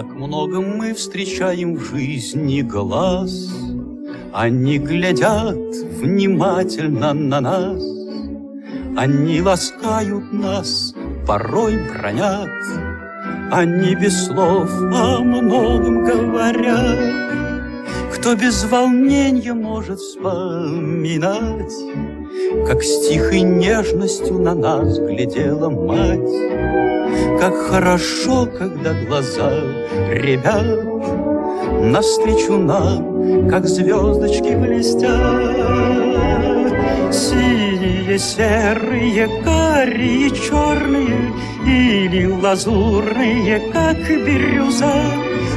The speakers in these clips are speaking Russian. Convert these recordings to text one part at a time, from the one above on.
Как много мы встречаем в жизни глаз, Они глядят внимательно на нас, Они ласкают нас, порой бронят, Они без слов о многом говорят. Кто без волнения может вспоминать, Как с тихой нежностью на нас глядела мать, Как хорошо, когда глаза ребят Навстречу нам, как звездочки блестят. Синие, серые, карие, черные Или лазурные, как бирюза,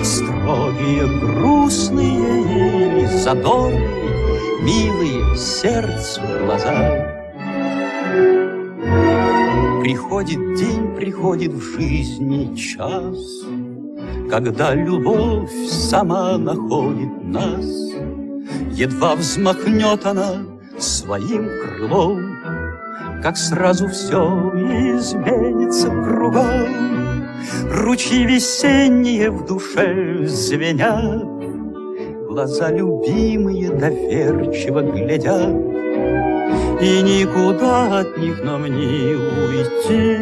Строгие, грустные или задорные, Милые сердцу глаза. Приходит день, приходит в жизни час, Когда любовь сама находит нас. Едва взмахнет она своим крылом, Как сразу все изменится кругом. Ручьи весенние в душе звенят, Глаза любимые доверчиво глядят, И никуда от них нам не уйти,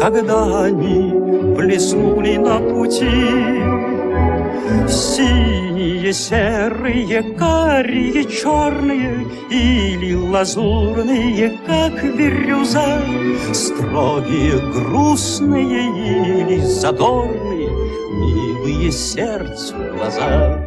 Когда они блеснули на пути. Синие, серые, карие, черные Или лазурные, как бирюза Строгие, грустные или задорные Милые сердцу глаза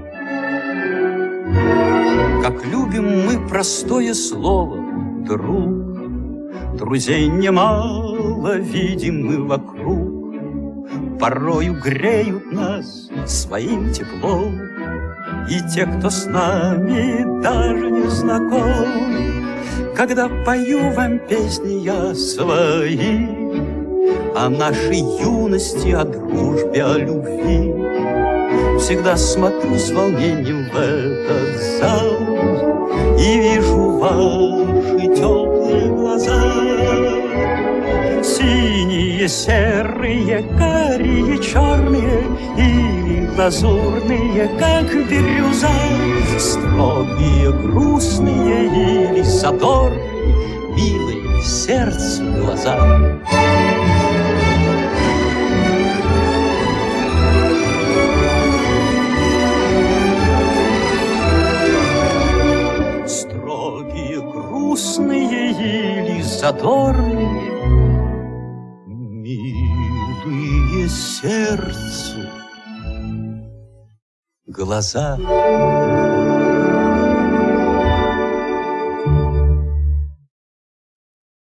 Как любим мы простое слово «друг» Друзей немало видим мы вокруг. Порою греют нас своим теплом. И те, кто с нами даже не знаком, Когда пою вам песни я свои О нашей юности, о дружбе, о любви, Всегда смотрю с волнением в этот ваши теплые глаза. Синие, серые, карие, черные Или лазурные, как бирюза Строгие, грустные или задорные Милые сердцу глаза задорные сердцу глаза.